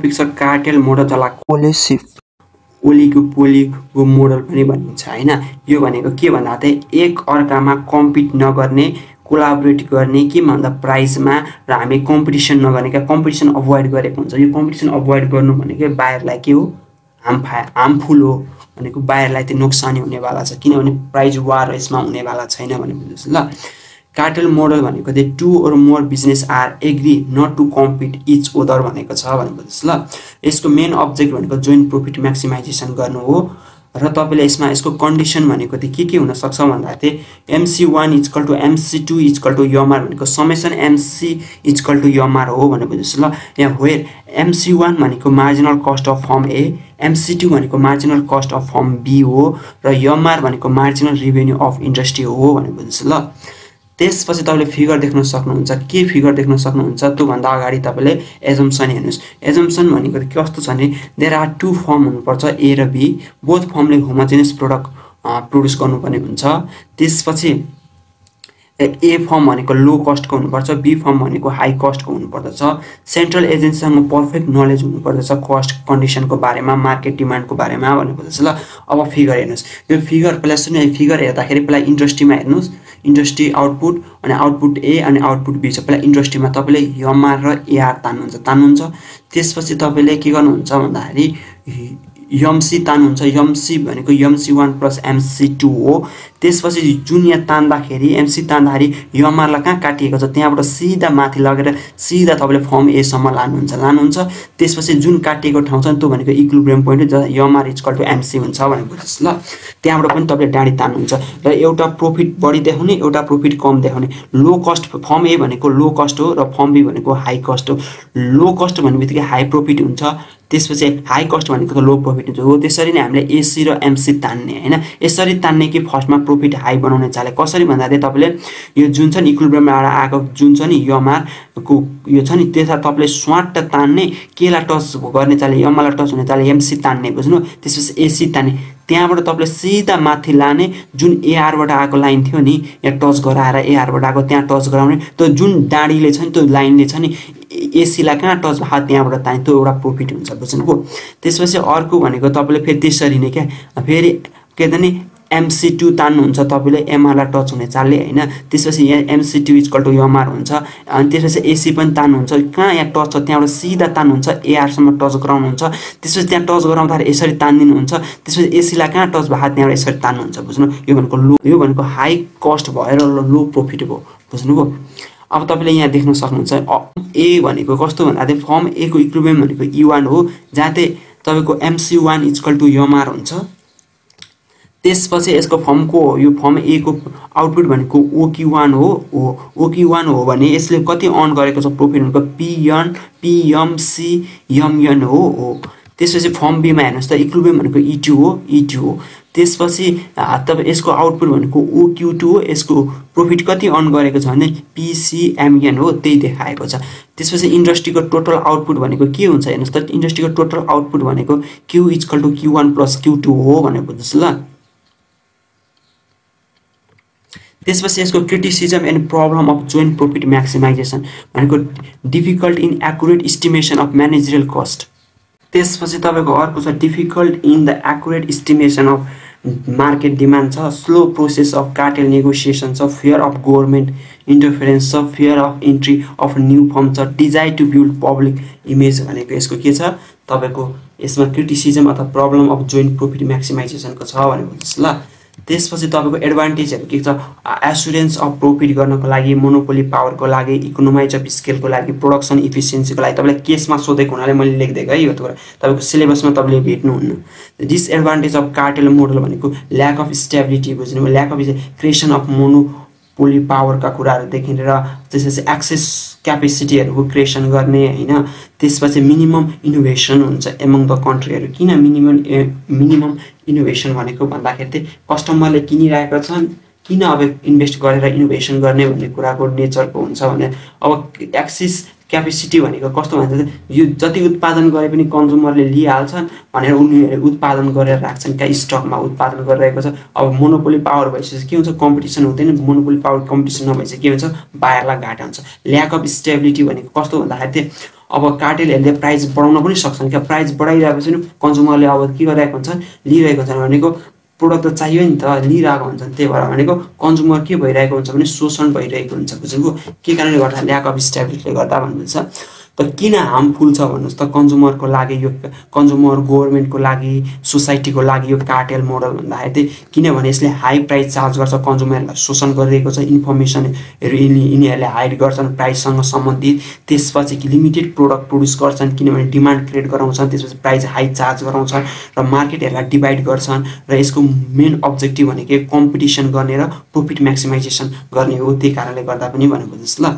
Topic छ cartel model जसलाई कोलेसिप ओलीको पोलीको मोडल पनि भनिन्छ होइन? यो भनेको के भन्दा चाहिँ एक अर्कामा कम्पिट नगर्ने कोलाबोरेट गर्ने के भन्दा प्राइसमा र हामी कम्पिटिसन नगर्ने क्या कम्पिटिसन अभोइड गरेको हुन्छ। यो कम्पिटिसन अभोइड गर्नु भनेको बाहिरलाई के हो? हार्म फा हार्मफुल हो भनेको बाहिरलाई चाहिँ नोक्सानी हुनेवाला छ। किनभने प्राइज वार यसमा हुनेवाला छैन भने बुझ्नुहोस् ल। कार्टेल मोडल भनेको चाहिँ two or more business are agree not to compete each other भनेको छ भने बुझ्नुहोस् ल यसको मेन अब्जेक्ट भनेको जोइन्ट प्रफिट म्याक्सिमाइजेसन गर्नु हो। र तपाईँले यसमा यसको कन्डिसन भनेको चाहिँ के के हुनसक्छ भन्दा चाहिँ MC one equal to MC two equal to MR भनेको summation MC equal to MR हो भनेर बुझ्नुहोस् ल यहाँ वेयर एमसी वान भनेको marginal cost of firm A MC two भनेको marginal cost of firm B हो र यमआर भनेको मार्जिनल रिभेन्यू अफ इन्डस्ट्री हो भनेर बुझ्नुहोस् ल। त्यसपछि तपाईँले फिगर देख्न सक्नुहुन्छ के फिगर देख्न सक्नुहुन्छ त्योभन्दा अगाडि तपाईँले एजम्सन हेर्नुहोस्। एजम्सन भनेको कस्तो छ भने देयर आर टु फर्म हुनुपर्छ ए र बी बोथ फर्मले होमोजेनियस प्रोडक्ट प्रड्युस गर्नुपर्ने हुन्छ। त्यसपछि ए फर्म भनेको लो कस्टको हुनुपर्छ बी फर्म भनेको हाई कस्टको हुनुपर्दछ। सेन्ट्रल एजेन्सीसँग पर्फेक्ट नलेज हुनुपर्दछ कस्ट कन्डिसनको बारेमा मार्केट डिमान्डको बारेमा भनेको ल। अब फिगर हेर्नुहोस्। यो फिगर पहिला सुने फिगर हेर्दाखेरि पहिला इन्डस्ट्रीमा हेर्नुहोस्। इन्डस्ट्री आउटपुट अनि आउटपुट ए अनि आउटपुट बी छ पहिला इन्डस्ट्रीमा तपाईँले यमआर र एआर तान्नुहुन्छ तान्नुहुन्छ। त्यसपछि तपाईँले के गर्नुहुन्छ भन्दाखेरि यमसी तान्नुहुन्छ यमसी भनेको MC one plus MC two हो। त्यसपछि जुन यहाँ तान्दाखेरि एमसी तान्दाखेरि यमआरलाई कहाँ काटिएको छ? त्यहाँबाट सिधा माथि लगेर सिधा तपाईँले फर्म एसम्म लानुहुन्छ। लानुहुन्छ। त्यसपछि जुन काटिएको ठाउँ छ त्यो भनेको इक्लुब्रियम पोइन्ट जहाँ यमआर इजकल टु एमसी हुन्छ भनेर बुझ्नुहोस् ल त्यहाँबाट पनि तपाईँले डाँडी तान्नुहुन्छ। र एउटा प्रोफिट बढी देखाउने एउटा प्रोफिट कम देखाउने। लो कस्ट फर्म ए भनेको लो कस्ट हो र फर्म बी भनेको हाई कस्ट हो। लो कस्ट भन्ने बित्तिकै हाई प्रोफिट हुन्छ। त्यसपछि हाई कस्ट भनेको लो प्रफिट हुन्छ हो त्यसरी नै हामीले एसी र एमसी तान्ने होइन? यसरी तान्ने कि फर्स्टमा प्रफिट हाई बनाउने चाले कसरी भन्दा चाहिँ तपाईँले यो जुन छ नि इक्विलिब्रियमबाट आएको जुन छ नि यमारको यो छ नि त्यसलाई तपाईँले स्वाट तान्ने केलाई टच गर्ने चाले यमालाई टच हुने चाले एमसी तान्ने बुझ्नु? त्यसपछि एसी तान्ने। त्यहाँबाट तपाईँले सिधा माथि लाने जुन एआरबाट आएको लाइन थियो नि यहाँ टच गराएर एआरबाट आएको त्यहाँ टच गराउने त्यो जुन डाँडीले छ नि त्यो लाइनले छ नि एसीलाई कहाँ टच भएको त्यहाँबाट ताने त्यो एउटा प्रफिट हुन्छ बुझ्नुभयो। त्यसपछि अर्को भनेको तपाईँले फेरि त्यसरी नै क्या फेरि के त नि एमसी टू तान्नुहुन्छ तपाईँले एमआरलाई टच हुने चालले होइन? त्यसपछि यहाँ MC two equal to MR हुन्छ। अनि त्यसपछि एसी पनि तान्नुहुन्छ। कहाँ यहाँ टच छ? त्यहाँबाट सिधा तान्नुहुन्छ। एआरसम्म टच गराउनुहुन्छ। त्यसपछि त्यहाँ टच गराउँदाखेरि यसरी तानिदिनुहुन्छ। त्यसपछि एसीलाई कहाँ टच भएको त्यहाँबाट यसरी तान्नुहुन्छ। बुझ्नु? यो भनेको लो यो भनेको हाई कस्ट भएर लो प्रफिट भयो। बुझ्नुभयो? अब तपाईँले यहाँ देख्न सक्नुहुन्छ ए भनेको कस्तो भन्दा चाहिँ फर्म एको इक्विपमेन्ट भनेको इ वान हो। जहाँ चाहिँ तपाईँको MC one equal to MR हुन्छ। त्यसपछि यसको फर्मको यो फर्म एको आउटपुट भनेको ओकी वान हो ओकी वान हो भने यसले कति अर्न गरेको छ प्रफिट भनेको पिएन पिएमसी एमएन हो त्यसपछि फर्म बीमा हेर्नुहोस् त इक्लुबेम भनेको इट्यु हो इट्यु हो। त्यसपछि तपाईँ यसको आउटपुट भनेको ओक्यु टू हो यसको प्रफिट कति अर्न गरेको छ भने पिसिएमएन हो त्यही देखाएको छ। त्यसपछि इन्डस्ट्रीको टोटल आउटपुट भनेको के हुन्छ हेर्नुहोस् त इन्डस्ट्रीको टोटल आउटपुट भनेको Q equal to Q one plus Q two हो भनेर बुझ्नुहोस् ल। त्यसपछि यसको criticism and problem of joint profit maximisation भनेको difficult in accurate estimation of managerial cost त्यसपछि तपाईँको अर्को छ difficult in the accurate estimation of market demand छ slow process of cartel negotiation छ फियर अफ गभर्मेन्ट इन्टरफेरेन्स छ fear of entry of new firm छ desire to build public image भनेको यसको के छ? तपाईँको यसमा क्रिटिसिजम अथवा प्रब्लम अफ जोइन्ट प्रफिट म्याक्सिमाइजेसनको छ भनेर भन्नुहोस् ल। त्यसपछि तपाईँको एडभान्टेजहरू के छ? एसुरेन्स अफ प्रफिट गर्नको लागि मोनोपोली पावरको लागि इकोनोमाइज अफ स्केलको लागि प्रोडक्सन इफिसियन्सीको लागि तपाईँलाई केसमा सोधेको हुनाले मैले लेखिदिएको है यो कुरा। तपाईँको सिलेबसमा तपाईँले भेट्नुहुन्न। डिसएडभान्टेज अफ कार्टेल मोडल भनेको ल्याक अफ स्टेबिलिटी बुझ्नु lack of creation of monopoly पावरका कुराहरूदेखि लिएर त्यसपछि एक्सेस क्यापेसिटीहरूको क्रिएसन गर्ने होइन? त्यसपछि मिनिमम इनोभेसन हुन्छ एमङ द कन्ट्रीहरू किन मिनिमम मिनिमम इनोभेसन भनेको भन्दाखेरि चाहिँ कस्टमरले किनिरहेका छन्। किन अब इन्भेस्ट गरेर इनोभेसन गर्ने भन्ने कुराको नेचरको हुन्छ भने अब एक्सिस क्यापेसिटी भनेको कस्तो भन्छ यो जति उत्पादन गरे पनि कन्ज्युमरले लिइहाल्छन् भनेर उनीहरूले उत्पादन गरेर राख्छन्। क्या स्टकमा उत्पादन गरिरहेको छ? अब मोनोपोली पावर भइसकेपछि के हुन्छ? कम्पिटिसन हुँदैन। मोनोपोली पावर कम्पिटिसन नभइसकेपछि के हुन्छ? बायरलाई घाटा हुन्छ। ल्याक अफ स्टेबिलिटी भनेको कस्तो भन्दाखेरि चाहिँ अब कार्टेलहरूले प्राइस बढाउन पनि सक्छन्। क्या प्राइस बढाइरहेपछि कन्ज्युमरले अब के गरिरहेको हुन्छन्? लिइरहेको हुन्छन् भनेको प्रोडक्ट त चाहियो नि त लिइरहेको हुन्छन् त्यही भएर भनेको कन्ज्युमर के भइरहेको हुन्छ भने शोषण भइरहेको हुन्छ बुझ्नुभयो? के कारणले गर्दा ल्याक अफ स्ट्याब्लिसले गर्दा भन्नुहुन्छ? त किन हार्मफुल छ भन्नुहोस् त? कन्ज्युमरको लागि यो कन्ज्युमर गभर्मेन्टको लागि सोसाइटीको लागि यो कार्टेल मोडल भन्दाखेरि चाहिँ किनभने यसले हाई प्राइस चार्ज गर्छ कन्ज्युमरलाई शोषण गरिरहेको छ इन्फर्मेसनहरू यिनी यिनीहरूले हाइड गर्छन् प्राइससँग सम्बन्धित। त्यसपछि लिमिटेड प्रोडक्ट प्रड्युस गर्छन् किनभने डिमान्ड क्रिएट गराउँछन् त्यसपछि प्राइस हाई चार्ज गराउँछन् र मार्केटहरूलाई डिभाइड गर्छन् र यसको मेन अब्जेक्टिभ भनेको कम्पिटिसन गर्ने र प्रफिट म्याक्सिमाइजेसन गर्ने हो त्यही कारणले गर्दा पनि भनेको जस्तो ल।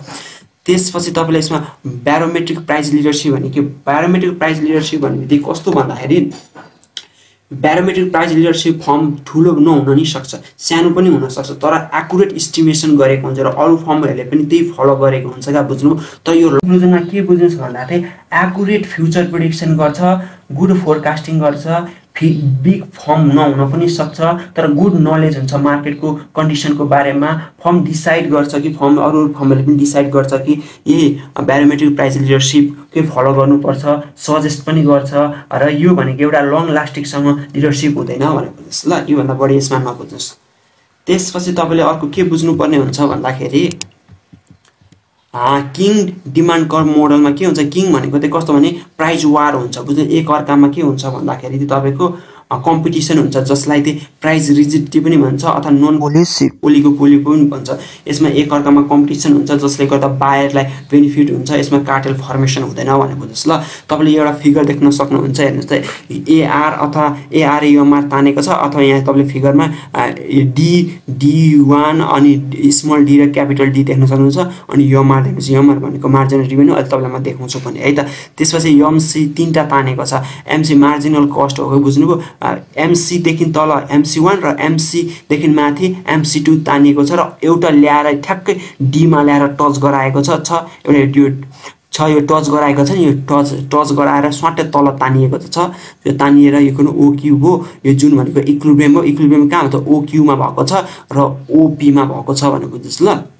त्यसपछि तपाईँले यसमा ब्यारोमेट्रिक प्राइज लिडरसिप भने के ब्यारोमेट्रिक प्राइज लिडरसिप भन्ने बित्तिकै कस्तो भन्दाखेरि ब्यारोमेट्रिक प्राइज लिडरसिप फर्म ठुलो नहुन नि सक्छ सानो पनि हुनसक्छ तर एकुरेट इस्टिमेसन गरेको हुन्छ र अरू फर्महरूले पनि त्यही फलो गरेको हुन्छ क्या बुझ्नु त यो बुझ्नुमा के बुझ्नुहोस् भन्दाखेरि एकुरेट फ्युचर प्रिडिक्सन गर्छ गुड फोरकास्टिङ गर्छ बिग फर्म नहुन पनि सक्छ तर गुड नलेज हुन्छ मार्केटको कन्डिसनको बारेमा। फर्म डिसाइड गर्छ कि फर्म अरू फर्महरूले पनि डिसाइड गर्छ कि ए ब्यारोमेट्रिक प्राइस लिडरसिप के फलो गर्नुपर्छ सजेस्ट पनि गर्छ र यो भनेको एउटा लङ लास्टिङसँग लिडरसिप हुँदैन भनेर बुझ्नुहोस् ल योभन्दा बढी यसमा नबुझ्नुहोस् त्यसपछि तपाईँले अर्को के बुझ्नुपर्ने हुन्छ भन्दाखेरि किङ डिमान्ड कर मोडलमा के हुन्छ? किङ भनेको चाहिँ कस्तो भने प्राइज वार हुन्छ। बुझ्नु एक अर्कामा के हुन्छ भन्दाखेरि चाहिँ तपाईँको कम्पिटिसन हुन्छ जसलाई चाहिँ प्राइज रिजिडिटी पनि भन्छ अथवा नन ओलिगो पोलिको पनि भन्छ। यसमा एकअर्कामा कम्पिटिसन हुन्छ जसले गर्दा बायरलाई बेनिफिट हुन्छ यसमा कार्टेल फर्मेसन हुँदैन भनेर बुझ्नुहोस् ल। तपाईँले एउटा फिगर देख्न सक्नुहुन्छ हेर्नुहोस् त एआर अथवा एआरएमआर तानेको छ अथवा यहाँ तपाईँले फिगरमा डी डी वान अनि स्मल डी र क्यापिटल डी देख्न सक्नुहुन्छ अनि यमआर देख्नुहोस् यमआर भनेको मार्जिनल रिभेन्यू अहिले तपाईँलाई म देखाउँछु भने है त। त्यसपछि यमसी तिनवटा तानेको छ। एमसी मार्जिनल कस्ट हो बुझ्नुभयो? एमसीदेखि तल एमसी वान र एमसीदेखि माथि एमसी टू तानिएको छ र एउटा ल्याएर ठ्याक्कै डीमा ल्याएर टच गराएको छ एउटा त्यो छ यो टच गराएको छ नि यो टच टच गराएर स्वाटै तल तानिएको छ यो तानिएर यो कुन ओक्यु हो यो जुन भनेको इक्लुब्रेम हो इक्लुब्रेम कहाँ हो त ओक्युमा भएको छ र ओपीमा भएको छ भनेको बुझ्नुहोस् ल।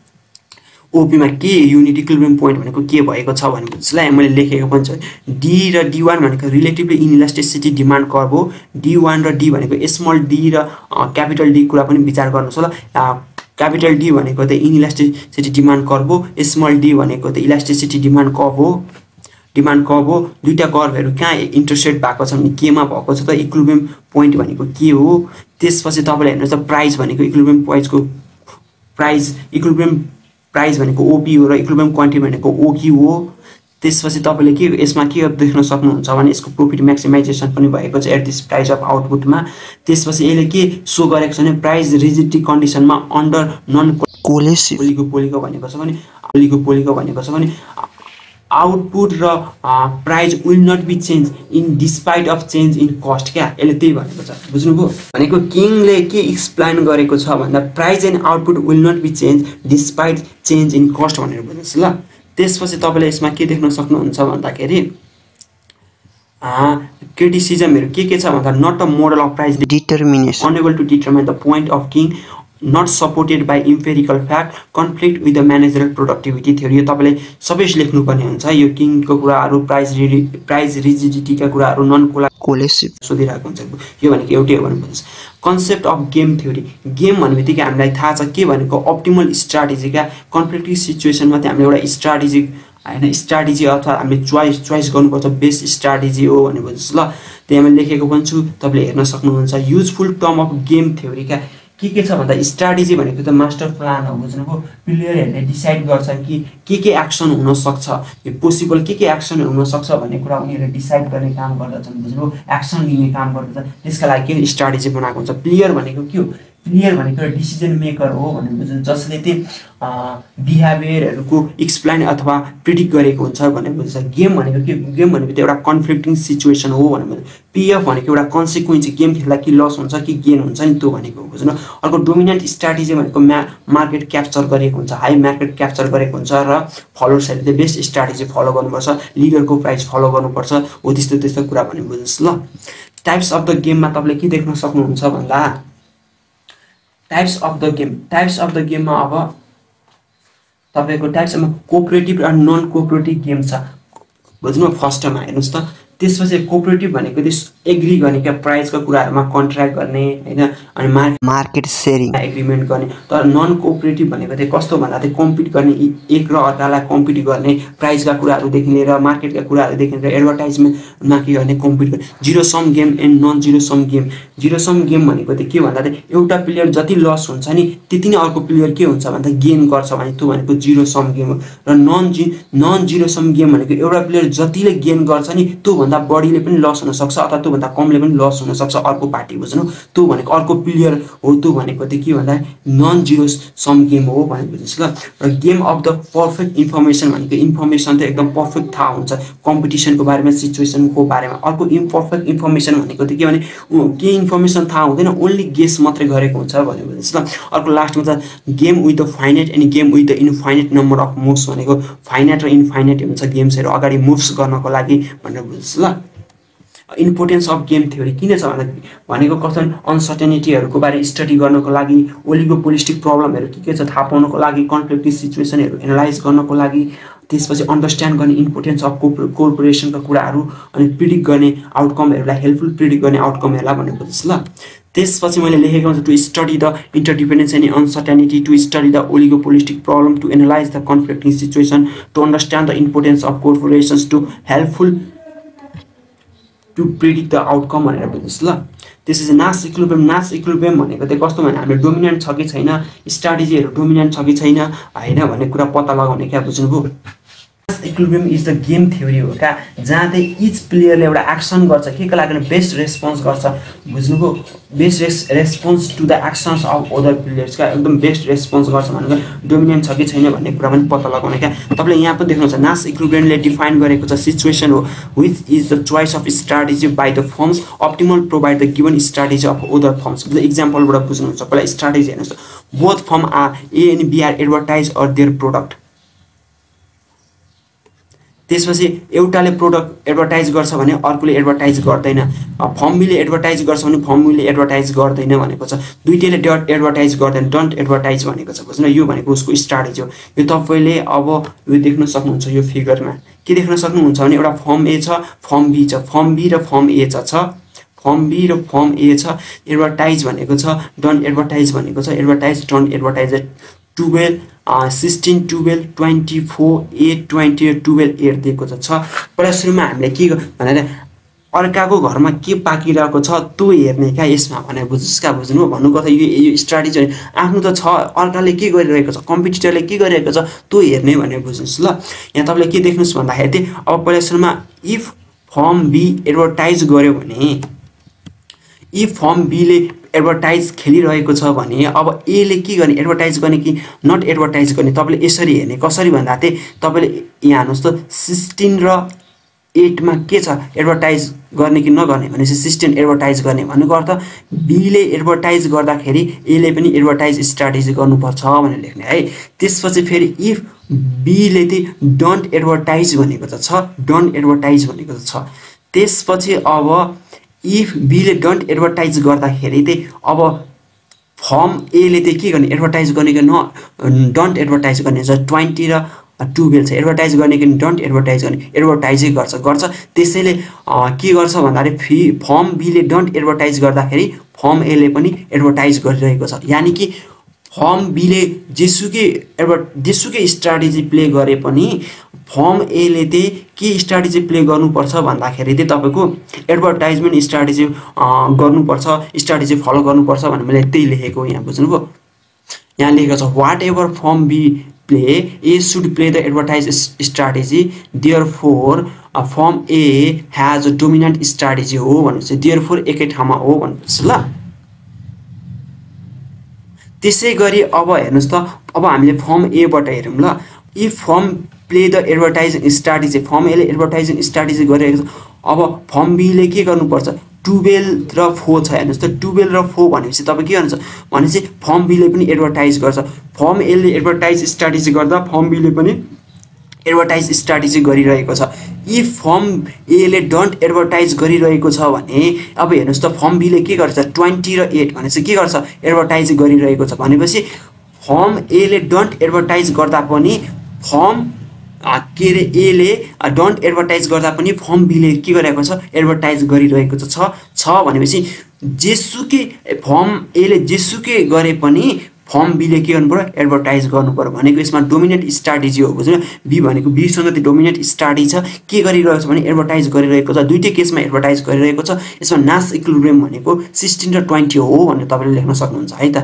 ओपीमा के युनिट इक्विलिब्रियम पोइन्ट भनेको के भएको छ भने जसलाई मैले लेखेको पनि छ। डी र डी वान भनेको रिलेटिभली इनइलास्टिसिटी डिमान्ड कर्भ हो। डी वान र डी भनेको स्मल डी र क्यापिटल डी कुरा पनि विचार गर्नुहोस् होला। क्यापिटल डी भनेको त इनइलास्टिसिटी डिमान्ड कर्भ हो। स्मल डी भनेको त इलास्टिसिटी डिमान्ड कर्भ हो। डिमान्ड कर्भ हो। दुईवटा कर्भहरू कहाँ इन्टरसेट भएको छ भने केमा भएको छ त इक्विलिब्रियम पोइन्ट भनेको के हो? त्यसपछि तपाईँले हेर्नुहोस् त प्राइस भनेको इक्विलिब्रियम पोइन्ट्सको प्राइस इक्विलिब्रियम प्राइस भनेको ओपी हो र इक्विलिब्रियम क्वान्टिटी भनेको ओकी हो। त्यसपछि तपाईँले के यसमा के देख्न सक्नुहुन्छ भने यसको प्रोफिट म्याक्सिमाइजेसन पनि भएको छ एट दिस प्राइस अफ आउटपुटमा त्यसपछि यसले के सो गरेको छ भने प्राइस रिजिटी कन्डिसनमा अन्डर नन कोलेसी पोलीको पोलीको भनेको छ भने पोलीको पोलीको भनेको छ भने आउटपुट र price will not be change in despite of change in cost क्या? यसले त्यही भनेको छ। बुझ्नुभयो? भनेको किङले के एक्सप्लेन गरेको छ भन्दा price and output will not be change despite change in cost भनेर बुझ्नुहोस् ल। त्यसपछि तपाईँले यसमा के देख्न सक्नुहुन्छ भन्दाखेरि क्रिटिसिजमहरू के के छ भन्दा not a model of price determination unable to determine the point of kink not supported by empirical fact conflict with the managerial productivity थियो यो तपाईँले सबै लेख्नुपर्ने हुन्छ। यो किङको कुराहरू प्राइज रिडि प्राइज रिजिडिटीका कुराहरू नन कोला कोलेसिप सोधिरहेको हुन्छ। यो भनेको एउटै हो भने बुझ्नुहोस् concept of game theory game भन्ने बित्तिकै हामीलाई थाहा छ के भनेको अप्टिमल स्ट्राटेजीका कन्फ्लिक्टिभ सिचुएसनमा चाहिँ हामीले एउटा स्ट्राटेजिक होइन स्ट्राटेजी अथवा हामीले चोइस चोइस गर्नुपर्छ। बेस्ट स्ट्राटेजी हो भने बुझ्नुहोस् ल। त्यहाँ मैले लेखेको पनि छु। तपाईँले हेर्न सक्नुहुन्छ। युजफुल टर्म अफ गेम थ्योरीका के के छ भन्दा स्ट्राटेजी भनेको त मास्टर प्लान हो बुझ्नुभयो? प्लेयरहरूले डिसाइड गर्छन् कि के के एक्सन हुनसक्छ यो पोसिबल के के एक्सनहरू हुनसक्छ भन्ने कुरा उनीहरूले डिसाइड गर्ने काम गर्दछन् बुझ्नुभयो? एक्सन लिने काम गर्दछन्। त्यसका लागि के स्ट्राटेजी बनाएको हुन्छ? प्लेयर भनेको के हो? प्लेयर भनेको डिसिजन मेकर हो भनेर बुझ्नु जसले चाहिँ बिहेभियरहरूको एक्सप्लेन अथवा प्रिडिक्ट गरेको हुन्छ भनेर बुझ्छ गेम भनेको के गेम भनेको एउटा कन्फ्लिक्टिङ सिचुएसन हो भनेर पिएफ भनेको एउटा कन्सिक्वेन्स गेम खेल्दा कि लस हुन्छ कि गेन हुन्छ नि त्यो भनेको बुझ्नु? अर्को डोमिनेन्ट स्ट्राटेजी भनेको म्या मार्केट क्याप्चर गरेको हुन्छ। हाई मार्केट क्याप्चर गरेको हुन्छ र फलोवर्सहरूले चाहिँ बेस्ट स्ट्राटेजी फलो गर्नुपर्छ। लिडरको प्राइस फलो गर्नुपर्छ। हो त्यस्तो त्यस्तो कुरा भने बुझ्नुहोस् ल। टाइप्स अफ द गेममा तपाईँले के देख्न सक्नुहुन्छ भन्दा types of the game types of the गेममा अब तपाईँको टाइप्समा कोअपरेटिभ र नन कोअपरेटिभ गेम छ। बुझ्नु फर्स्टमा हेर्नुहोस् त। त्यसपछि कोअपरेटिभ भनेको त्यो एग्री गर्ने क्या प्राइजको कुराहरूमा कन्ट्र्याक्ट गर्ने होइन? अनि मार्क मार्केट सेयरिङ एग्रिमेन्ट गर्ने। तर नन कोअपरेटिभ भनेको चाहिँ कस्तो भन्दा चाहिँ कम्पिट गर्ने एक र अर्कालाई कम्पिट गर्ने प्राइजका कुराहरूदेखि लिएर मार्केटका कुराहरूदेखि लिएर एडभर्टाइजमेन्टमा के गर्ने कम्पिट गर्ने। Zero sum game and non zero sum game zero sum game भनेको चाहिँ के भन्दा चाहिँ एउटा प्लेयर जति लस हुन्छ नि त्यति नै अर्को प्लेयर के हुन्छ भन्दा गेन गर्छ भने त्यो भनेको जिरो सम गेम हो। र नन जि नन जिरो सम गेम भनेको एउटा प्लेयर जतिले गेन गर्छ नि त्योभन्दा बढीले पनि लस हुनसक्छ अथवा त्योभन्दा कमले पनि लस हुनसक्छ अर्को पार्टी बुझ्नु। त्यो भनेको अर्को प्लेयर हो त्यो भनेको चाहिँ के भन्दा नन जिरो सम गेम हो भनेको बुझ्नुहोस् ल। र game of the perfect information भनेको इन्फर्मेसन त एकदम पर्फेक्ट थाहा हुन्छ। कम्पिटिसनको बारेमा सिचुएसनको बारेमा। अर्को इम्पर्फेक्ट इन्फर्मेसन भनेको चाहिँ के भने केही इन्फर्मेसन थाहा हुँदैन ओन्ली गेस मात्रै गरेको हुन्छ भनेको बुझ्नुहोस् ल। अर्को लास्टमा छ game with the finite and game with the infinite number of moves भनेको फाइनेट र इन्फाइनेट हुन्छ। गेम्सहरू अगाडि मुभ्स गर्नको लागि भनेर बुझ्नुहोस् ल। इम्पोर्टेन्स अफ गेम थ्योरी किन छ भन्दा भनेको कथन अनसर्टेनिटीहरूको बारे स्टडी गर्नको लागि ओलिगोपोलिस्टिक प्रब्लमहरू के के छ थाहा पाउनको लागि कन्फ्लिक्टिभ सिचुएसनहरू एनालाइज गर्नको लागि त्यसपछि अन्डरस्ट्यान्ड गर्ने इम्पोर्टेन्स अफ कोप कोर्पोरेसनका कुराहरू अनि प्रिडिक्ट गर्ने आउटकमहरूलाई हेल्पफुल प्रिडिक्ट गर्ने आउटकमहरूलाई भनेको बुझ्नुहोस् ल। त्यसपछि मैले लेखेको हुन्छ to study the interdependence and uncertainty to study the oligopolistic problem to analyse the conflicting situation to understand the importance of corporations to helpful to predict the outcome भनेर बुझ्नुहोस् ल। त्यसपछि नास इक्लुबेम नास इक्लुबेम भनेको चाहिँ कस्तो भने हाम्रो डोमिनेन्ट छ कि छैन स्ट्राटेजीहरू डोमिनेन्ट छ कि छैन होइन भन्ने कुरा पत्ता लगाउने क्या बुझ्नुभयो। Equilibrium is the game theory हो क्या जहाँ चाहिँ इच प्लेयरले एउटा एक्सन गर्छ के को लागि बेस्ट रेस्पोन्स गर्छ। बुझ्नुभयो? Best race response to the actions of other players क्या एकदम बेस्ट रेस्पोन्स गर्छ भनेको डोमिनेन्ट छ कि छैन भन्ने कुरा पनि पत्ता लगाउने क्या तपाईँले यहाँ पनि देख्नुहुन्छ नास इक्लुबियनले डिफाइन गरेको छ सिचुएसन हो which is the choice of strategy by the firms optimal provide the given strategy of other firms इक्जाम्पलबाट बुझ्नुहुन्छ पहिला स्ट्राटेजी हेर्नुहोस् both firm are and B are advertise or their product त्यसपछि एउटाले प्रोडक्ट एडभर्टाइज गर्छ भने अर्कोले advertise गर्दैन। Form बीले advertise गर्छ भने फर्म बीले एडभर्टाइज गर्दैन भनेको छ। दुइटैले डट एडभर्टाइज गर्दैन डन्ट एडभर्टाइज भनेको छ। बुझ्नु यो भनेको उसको स्ट्राटेजी हो। यो तपाईँले अब यो देख्न सक्नुहुन्छ यो फिगरमा के देख्न सक्नुहुन्छ भने एउटा फर्म ए छ फर्म बी छ। फर्म बी र फर्म ए छ फर्म बी र फर्म ए छ। एडभर्टाइज भनेको छ डन्ट एडभर्टाइज भनेको छ। Advertise don't advertise twelve sixteen twelve twenty four eight twenty र टुवेल्भ एट दिएको छ। पहिला सुरुमा हामीले के भनेर अर्काको घरमा के पाकिरहेको छ त्यो हेर्ने क्या यसमा भनेर क्या बुझ्नु भन्नुको त यो यो स्ट्राटेजी आफ्नो त छ अर्काले के गरिरहेको छ कम्पिटिटरले के गरिरहेको छ त्यो हेर्ने भनेर बुझ्नुहोस् ल। यहाँ तपाईँले के देख्नुहोस् भन्दाखेरि चाहिँ अब पहिला सुरुमा इफ फर्म बी एडभर्टाइज गर्यो भने इफ फर्म बीले एडभर्टाइज खेलिरहेको छ भने अब एले के गर्ने? एडभर्टाइज गर्ने कि नट एडभर्टाइज गर्ने? तपाईँले यसरी हेर्ने कसरी भन्दा चाहिँ तपाईँले यहाँ हेर्नुहोस् त सिक्सटिन र एटमा के छ? एडभर्टाइज गर्ने कि नगर्ने भनेपछि सिस्टेम एडभर्टाइज गर्ने भन्नुको अर्थ बीले एडभर्टाइज गर्दाखेरि एले पनि एडभर्टाइज स्ट्राटेजी गर्नुपर्छ भनेर लेख्ने है। त्यसपछि फेरि इफ बीले चाहिँ डन्ट एडभर्टाइज भनेको त छ डन्ट एडभर्टाइज भनेको त छ। त्यसपछि अब इफ बीले डन्ट एडभर्टाइज गर्दाखेरि चाहिँ अब फर्म एले चाहिँ के गर्ने? एडभर्टाइज गर्ने कि न डन्ट एडभर्टाइज गर्ने छ ट्वेन्टी र टुवेल्भ छ। एडभर्टाइज गर्ने कि डन्ट एडभर्टाइज गर्ने? एडभर्टाइजै गर्छ। गर्छ। त्यसैले के गर्छ भन्दाखेरि फी फर्म बीले डन्ट एडभर्टाइज गर्दाखेरि फर्म एले पनि एडभर्टाइज गरिरहेको छ। यानि कि फर्म बीले जेसुकै एडभर्ट जेसुकै स्ट्राटेजी प्ले गरे पनि फर्म एले चाहिँ के स्ट्राटेजी प्ले गर्नुपर्छ भन्दाखेरि चाहिँ तपाईँको एडभर्टाइजमेन्ट स्ट्राटेजी गर्नुपर्छ स्ट्राटेजी फलो गर्नुपर्छ भनेर मैले त्यही लेखेको यहाँ बुझ्नुभयो। यहाँ लेखेको छ whatever firm B play A should play the advertise strategy therefore firm A has a dominant strategy हो भनेपछि दियर फोर एकै ठाउँमा हो भन्नुहोस् ल। त्यसै गरी अब हेर्नुहोस् त अब हामीले फर्म एबाट हेरौँ ल। If firm play the advertising strategy firm एले एडभर्टाइजिङ स्ट्राटेजी गरिरहेको छ। अब फर्म बीले के गर्नुपर्छ? टुवेल्भ र फोर छ। हेर्नुहोस् त टुवेल्भ र फोर भनेपछि तपाईँ के गर्नुहुन्छ? भनेपछि फर्म बीले पनि एडभर्टाइज गर्छ। फर्म एले एडभर्टाइज स्ट्राटेजी गर्दा फर्म बीले पनि एडभर्टाइज स्ट्राटेजी गरिरहेको छ। यी फर्म एले डन्ट एडभर्टाइज गरिरहेको छ भने अब हेर्नुहोस् त फर्म बीले के गर्छ? ट्वेन्टी र एट भनेपछि के गर्छ? एडभर्टाइज गरिरहेको छ। भनेपछि फर्म एले डन्ट एडभर्टाइज गर्दा पनि फर्म के अरे एले डोन्ट एडभर्टाइज गर्दा पनि फर्म बीले के गरिरहेको छ? एडभर्टाइज गरिरहेको छ। भनेपछि जेसुकै फर्म एले जेसुकै गरे पनि फर्म बीले के गर्नु पऱ्यो एडभर्टाइज गर्नु पऱ्यो भनेको यसमा डोमिनेट स्ट्राटेजी हो बुझ्नु? बी भनेको बीसँग त्यो डोमिनेट स्ट्राटेजी छ। के गरिरहेको छ भने एडभर्टाइज गरिरहेको छ। दुइटै केसमा एडभर्टाइज गरिरहेको छ। यसमा नास इक्लुब्रियम भनेको सिक्सटिन र ट्वेन्टी हो भनेर तपाईँले लेख्न सक्नुहुन्छ है त?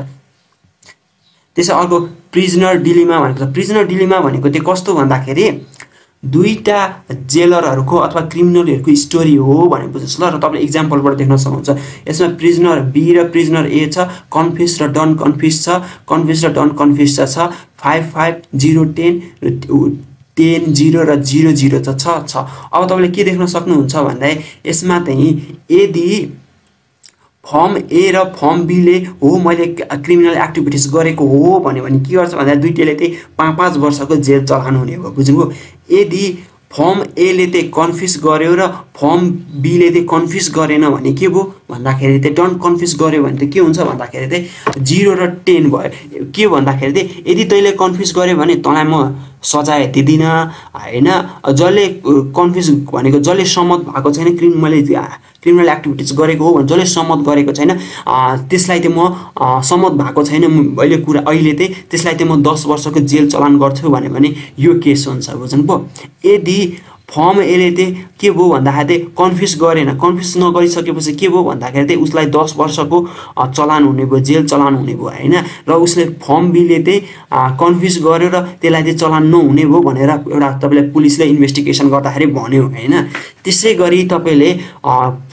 त्यसै अर्को प्रिजनर डिलीमा भनेको छ। प्रिजनर डिलीमा भनेको त्यो कस्तो भन्दाखेरि दुईवटा जेलरहरूको अथवा क्रिमिनलहरूको स्टोरी हो भने बुझ्नुहोस् ल र तपाईँले इक्जाम्पलबाट देख्न सक्नुहुन्छ। यसमा प्रिजनर बी र प्रिजनर ए छ कन्फ्युज र डन कन्फ्युज छ कन्फ्युज र डन कन्फ्युज छ five five zero ten ten zero र जिरो जिरो छ छ। अब तपाईँले के देख्न सक्नुहुन्छ भन्दा यसमा चाहिँ यदि फर्म ए र फर्म बीले हो मैले क्रिमिनल एक्टिभिटिज गरेको हो भन्यो भने के गर्छ भन्दा दुइटैले चाहिँ पाँच पाँच वर्षको जेल चलान हुने भयो बुझ्नुभयो। यदि फर्म एले चाहिँ कन्फ्युज गर्यो र फर्म बीले चाहिँ कन्फ्युज गरेन भने के भयो? भन्दाखेरि चाहिँ डन्ट कन्फ्युज गर्यो भने चाहिँ के हुन्छ? भन्दाखेरि चाहिँ जिरो र टेन भयो। के भन्दाखेरि चाहिँ यदि तैँले कन्फ्युज गर्यो भने तँलाई म सजाय दिँदिनँ होइन? जसले कन्फ्युज भनेको जसले सहमत भएको छैन क्रिम मैले क्रिमिनल एक्टिभिटिज गरेको हो भने जसले सहमत गरेको छैन त्यसलाई चाहिँ म सहमत भएको छैन। अहिले कुरा अहिले चाहिँ त्यसलाई चाहिँ म दस वर्षको जेल चलान गर्छु भने यो केस हुन्छ बुझ्नुभयो? यदि फर्म एले चाहिँ के भयो भन्दाखेरि चाहिँ कन्फ्युज गरेन। कन्फ्युज नगरिसकेपछि के भयो भन्दाखेरि चाहिँ उसलाई दस वर्षको चलान हुने भयो जेल चलान हुने भयो होइन? र उसले फर्म बीले चाहिँ कन्फ्युज गर्यो र त्यसलाई चाहिँ चलान नहुने भयो भनेर एउटा तपाईँले पुलिसले इन्भेस्टिगेसन गर्दाखेरि भन्यो होइन? त्यसै गरी तपाईँले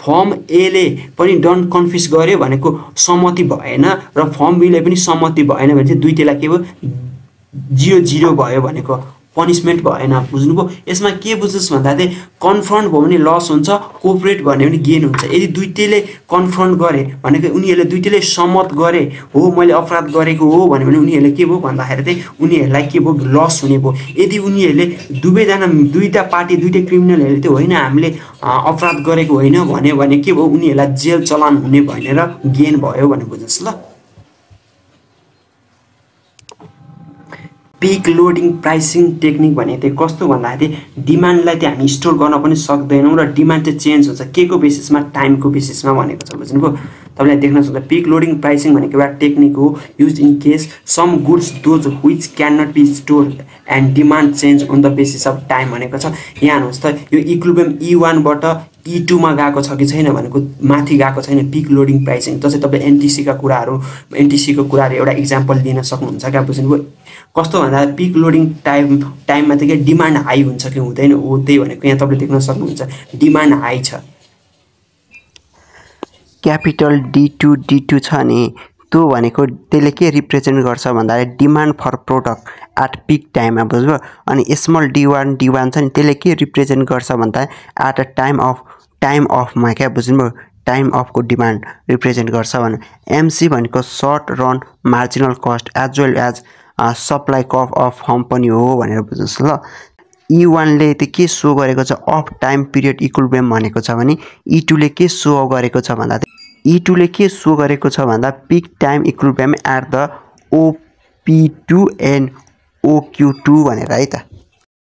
फर्म एले पनि डन कन्फ्युज गर्यो भनेको सहमति भएन र फर्म बीले पनि सहमति भएन भने चाहिँ दुइटैलाई के भयो? जिरो जिरो भयो भनेको पनिसमेन्ट भएन। बुझ्नुभयो? यसमा के बुझ्नुहोस् भन्दा चाहिँ कन्फ्रन्ट भयो भने लस हुन्छ कोअपरेट भन्यो भने गेन हुन्छ। यदि दुइटैले कन्फ्रन्ट गरे भनेको उनीहरूले दुइटैले सहमत गरे हो मैले अपराध गरेको हो भन्यो भने उनीहरूले के भयो? भन्दाखेरि चाहिँ उनीहरूलाई के भयो? लस हुने भयो। यदि उनीहरूले दुवैजना दुईवटा पार्टी दुइटै क्रिमिनलहरूले त्यो होइन हामीले अपराध गरेको होइन भन्यो भने के भयो? उनीहरूलाई जेल चलान हुने भनेर गेन भयो भने बुझ्नुहोस् ल। पिक लोडिङ प्राइसिङ टेक्निक भने चाहिँ कस्तो भन्दाखेरि डिमान्डलाई चाहिँ हामी स्टोर गर्न पनि सक्दैनौँ र डिमान्ड चाहिँ चेन्ज हुन्छ। के को बेसिसमा टाइमको बेसिसमा भनेको छ बुझ्नुभयो? तपाईँलाई देख्न सक्छ पिक लोडिङ प्राइसिङ भनेको एउटा टेक्निक हो use in case some goods those which can not be store and demand change on the basis of time भनेको छ। यहाँ हेर्नुहोस् त यो इक्लुबियम ई वानबाट ई टूमा गएको छ कि छैन भनेको माथि गएको छैन पिक लोडिङ प्राइसिङ जस्तै तपाईँ एनटिसीका कुराहरू एनटिसीको कुराहरू एउटा इक्जाम्पल दिन सक्नुहुन्छ क्या बुझ्नुभयो? कस्तो भन्दा पिक लोडिङ टाइम टाइममा चाहिँ के डिमान्ड हाई हुन्छ कि हुँदैन हो त्यही भनेको यहाँ तपाईँले देख्न सक्नुहुन्छ। डिमान्ड हाई छ। Capital D two D two छ नि। त्यो भनेको त्यसले के रिप्रेजेन्ट गर्छ भन्दाखेरि demand for product at peak टाइममा बुझ्यो अनि small D one D one छ नि त्यसले के रिप्रेजेन्ट गर्छ भन्दा at a time of time अफमा क्या बुझ्नुभयो? टाइम अफको डिमान्ड रिप्रेजेन्ट गर्छ भने एमसी भनेको short run marginal cost as well as supply curve of firm पनि हो भनेर बुझ्नुहोस् ल। ई वानले त के सो गरेको छ? अफ टाइम पिरियड इक्वल भनेको छ भने ई टूले के सो गरेको छ भन्दा ई टूले के सो गरेको छ भन्दा peak time equal at the OP two and OQ two भनेर है त।